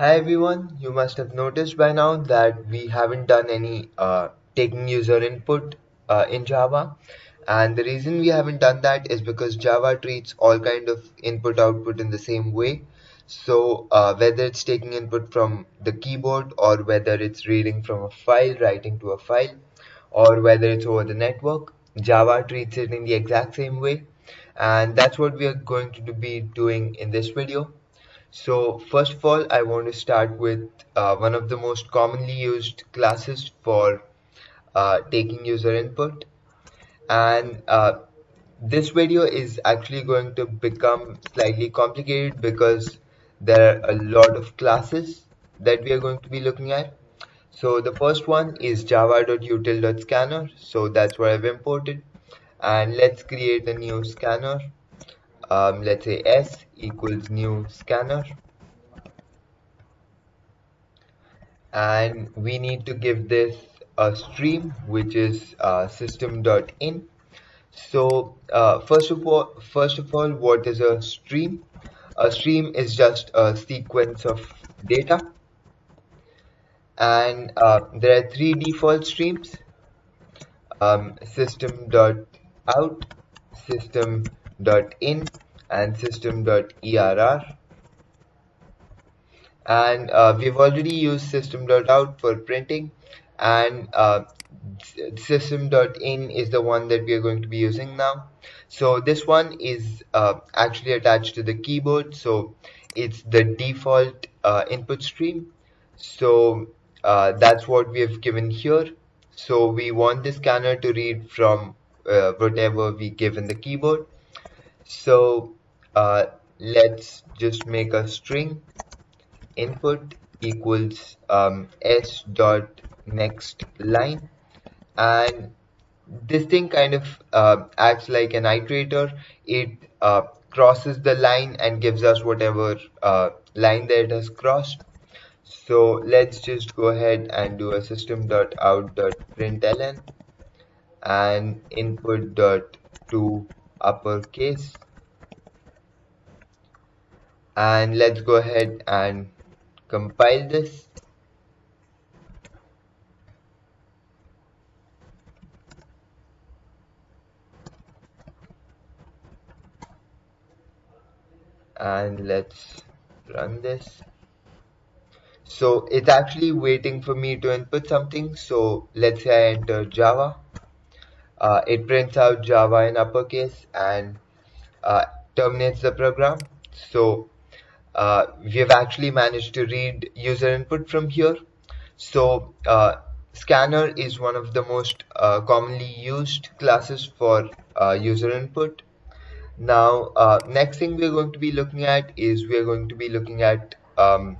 Hi everyone, you must have noticed by now that we haven't done any uh, taking user input uh, in Java. And the reason we haven't done that is because Java treats all kind of input output in the same way. So uh, whether it's taking input from the keyboard or whether it's reading from a file writing to a file or whether it's over the network Java treats it in the exact same way. And that's what we are going to be doing in this video so first of all, I want to start with uh, one of the most commonly used classes for uh, taking user input. And uh, this video is actually going to become slightly complicated because there are a lot of classes that we are going to be looking at. So the first one is java.util.scanner. So that's what I've imported. And let's create a new scanner um, let's say s equals new scanner. And we need to give this a stream which is uh, system.in so uh, first of all first of all what is a stream? A stream is just a sequence of data. And uh, there are three default streams. Um, system.out system system.in and system.err and uh, we've already used system.out for printing. And uh, system.in is the one that we are going to be using now. So this one is uh, actually attached to the keyboard. So it's the default uh, input stream. So uh, that's what we have given here. So we want the scanner to read from uh, whatever we give in the keyboard so uh, let's just make a string. Input equals um, s dot next line. And this thing kind of uh, acts like an iterator. It uh, crosses the line and gives us whatever uh, line that it has crossed. So let's just go ahead and do a system dot out dot println and input dot to uppercase and let's go ahead and compile this. And let's run this. So it's actually waiting for me to input something. So let's say I enter Java uh, it prints out Java in uppercase and uh, terminates the program. So uh, we have actually managed to read user input from here. So uh, scanner is one of the most uh, commonly used classes for uh, user input. Now next thing we're going to be looking at is we're going to be looking at um,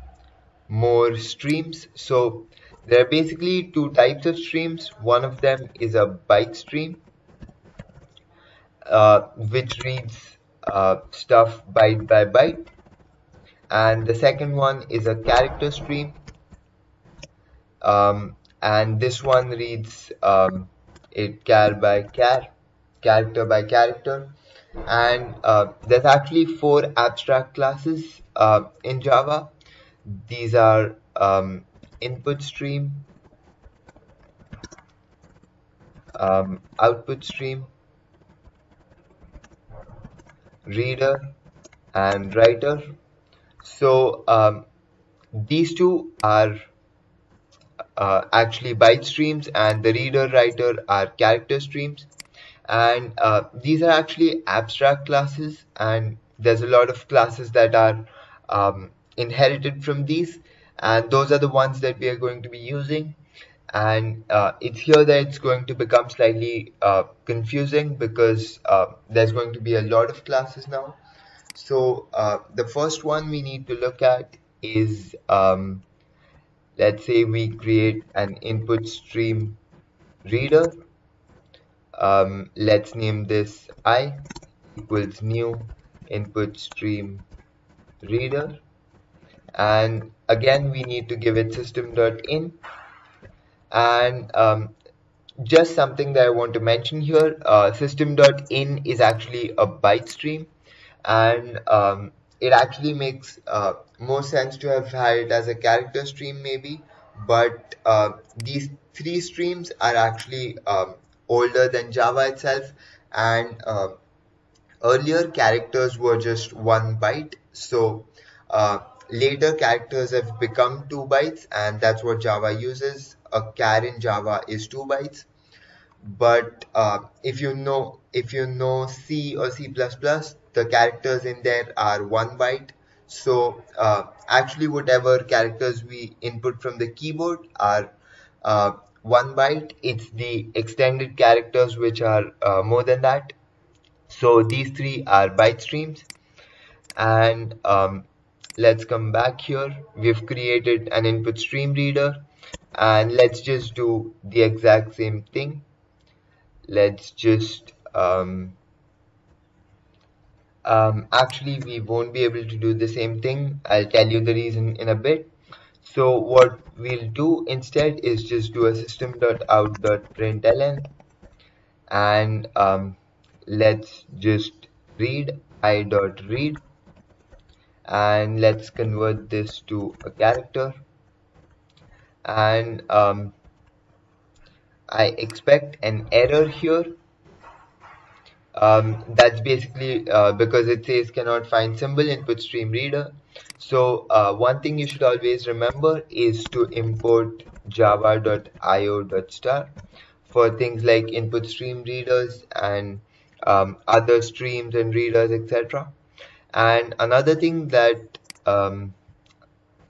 more streams. So there are basically two types of streams. One of them is a byte stream uh, which reads stuff byte by byte and the second one is a character stream. Um, and this one reads um, it char by char character by character. And uh, there's actually four abstract classes uh, in Java. These are um, input stream um, output stream reader and writer. So um, these two are uh, actually byte streams and the reader writer are character streams. And uh, these are actually abstract classes and there's a lot of classes that are um, inherited from these and those are the ones that we are going to be using. And uh, it's here that it's going to become slightly uh, confusing because uh, there's going to be a lot of classes now. So uh, the first one we need to look at is um, let's say we create an input stream reader. Um, let's name this i equals new input stream reader and again we need to give it system.in and um, just something that I want to mention here uh, system.in is actually a byte stream. And um, it actually makes uh, more sense to have had it as a character stream maybe. But uh, these three streams are actually um, older than Java itself. And uh, earlier characters were just one byte. So uh, later characters have become two bytes and that's what Java uses. A char in Java is two bytes. But uh, if you know if you know C or C++ the characters in there are one byte. So uh, actually whatever characters we input from the keyboard are uh, one byte. It's the extended characters which are uh, more than that. So these three are byte streams. And um, let's come back here. We've created an input stream reader and let's just do the exact same thing. Let's just um, um, actually we won't be able to do the same thing. I'll tell you the reason in a bit. So what we'll do instead is just do a system.out.println and um, let's just read i dot read and let's convert this to a character. And um, I expect an error here. Um, that's basically uh, because it says cannot find symbol input stream reader. So uh, one thing you should always remember is to import java.io.star for things like input stream readers and um, other streams and readers etc and another thing that um,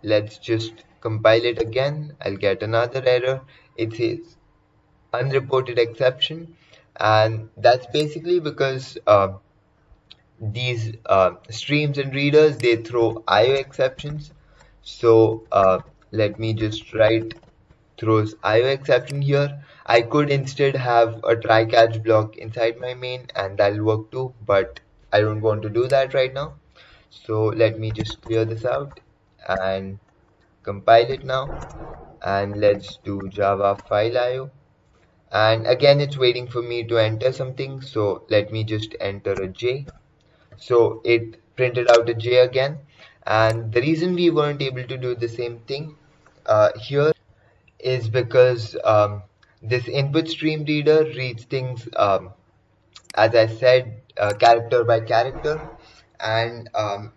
let's just compile it again. I'll get another error. It says unreported exception. And that's basically because uh, these uh, streams and readers they throw IO exceptions. So uh, let me just write throws IO exception here. I could instead have a try catch block inside my main and that'll work too but I don't want to do that right now. So let me just clear this out and compile it now. And let's do java file io and again it's waiting for me to enter something. So let me just enter a j. So it printed out a j again. And the reason we weren't able to do the same thing uh, here is because um, this input stream reader reads things um, as I said uh, character by character. And um,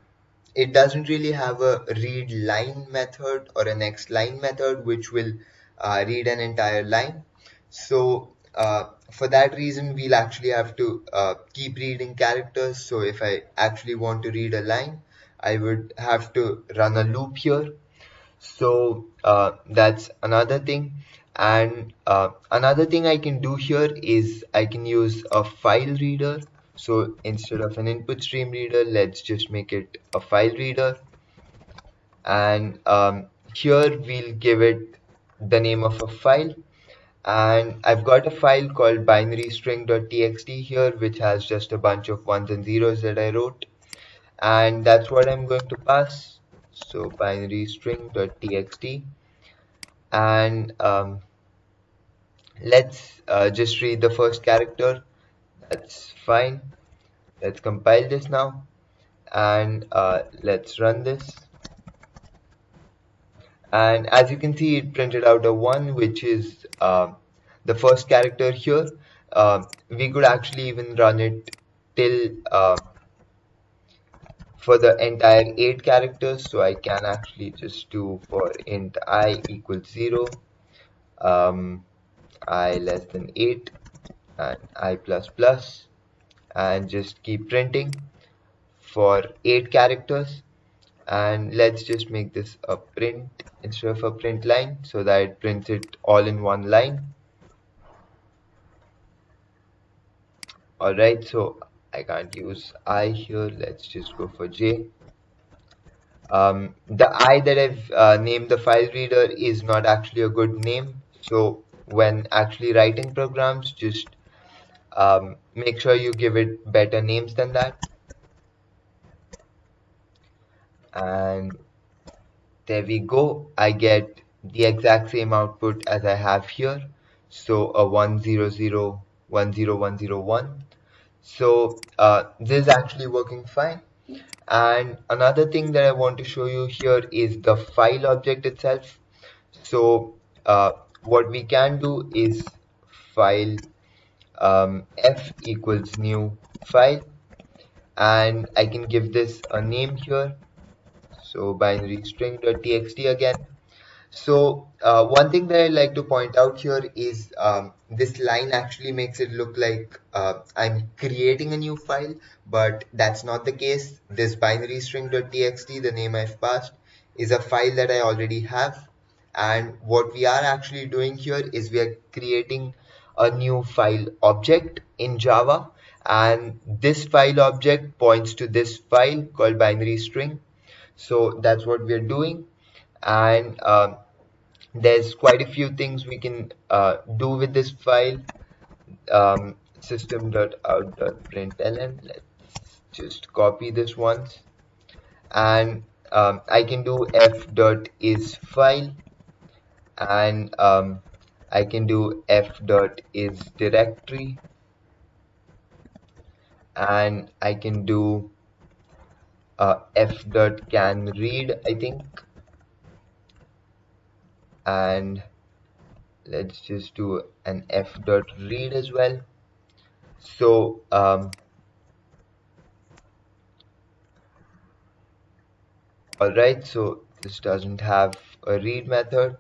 it doesn't really have a read line method or a next line method which will uh, read an entire line. So uh, for that reason we'll actually have to uh, keep reading characters. So if I actually want to read a line I would have to run a loop here. So uh, that's another thing. And uh, another thing I can do here is I can use a file reader so instead of an input stream reader let's just make it a file reader. And um, here we'll give it the name of a file. And I've got a file called binary string.txt here which has just a bunch of ones and zeros that I wrote. And that's what I'm going to pass. So binary string.txt and um, let's uh, just read the first character that's fine. Let's compile this now. And uh, let's run this. And as you can see it printed out a 1 which is uh, the first character here. Uh, we could actually even run it till uh, for the entire 8 characters. So I can actually just do for int i equals 0 um, i less than 8 and i plus plus and just keep printing for 8 characters. And let's just make this a print instead of a print line so that it prints it all in one line. Alright so I can't use I here. Let's just go for J. Um, the I that I've uh, named the file reader is not actually a good name. So when actually writing programs just um, make sure you give it better names than that. And there we go. I get the exact same output as I have here. So a 10010101 so uh, this is actually working fine. And another thing that I want to show you here is the file object itself. So uh, what we can do is file um, f equals new file and I can give this a name here so binary string.txt again so uh, one thing that I like to point out here is um, this line actually makes it look like uh, I'm creating a new file, but that's not the case. This binary string.txt, the name I've passed, is a file that I already have. And what we are actually doing here is we are creating a new file object in Java. And this file object points to this file called binary string. So that's what we're doing. And um, there's quite a few things we can uh, do with this file um, system.out.println let's just copy this once and um, I can do f.is file and um, I can do f dot is directory. And I can do uh, can read I think. And let's just do an f dot read as well. So um, alright so this doesn't have a read method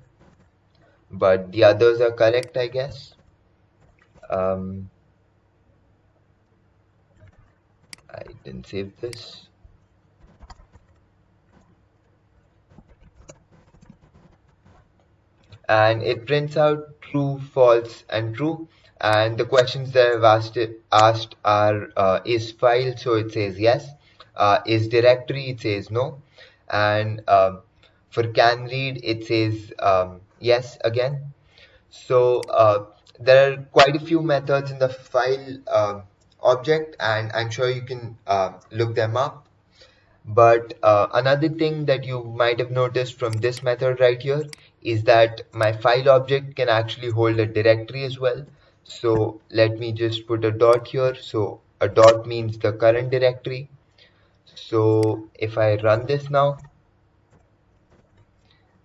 but the others are correct I guess um, I didn't save this and it prints out true, false, and true. And the questions that I've asked, it, asked are uh, is file, so it says yes. Uh, is directory, it says no. And um, for can read, it says um, yes again. So uh, there are quite a few methods in the file uh, object, and I'm sure you can uh, look them up. But uh, another thing that you might have noticed from this method right here is that my file object can actually hold a directory as well. So let me just put a dot here. So a dot means the current directory. So if I run this now,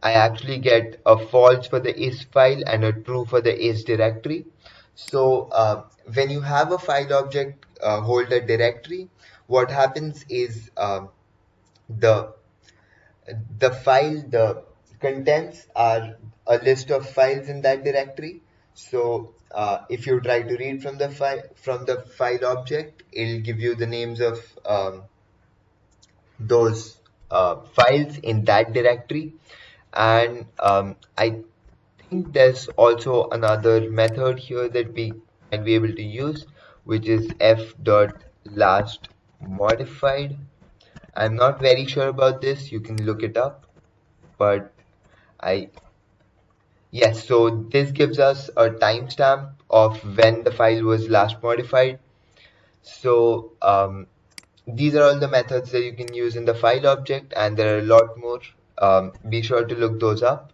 I actually get a false for the is file and a true for the is directory. So uh, when you have a file object uh, hold a directory, what happens is uh, the the file the contents are a list of files in that directory so uh, if you try to read from the file from the file object it'll give you the names of um, those uh, files in that directory and um, I think there's also another method here that we can be able to use which is f dot last modified. I'm not very sure about this. You can look it up. But I yes so this gives us a timestamp of when the file was last modified. So um, these are all the methods that you can use in the file object and there are a lot more um, be sure to look those up.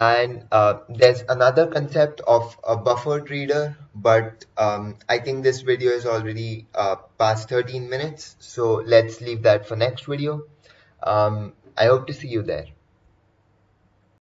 And uh, there's another concept of a buffered reader but um, I think this video is already uh, past 13 minutes so let's leave that for next video. Um, I hope to see you there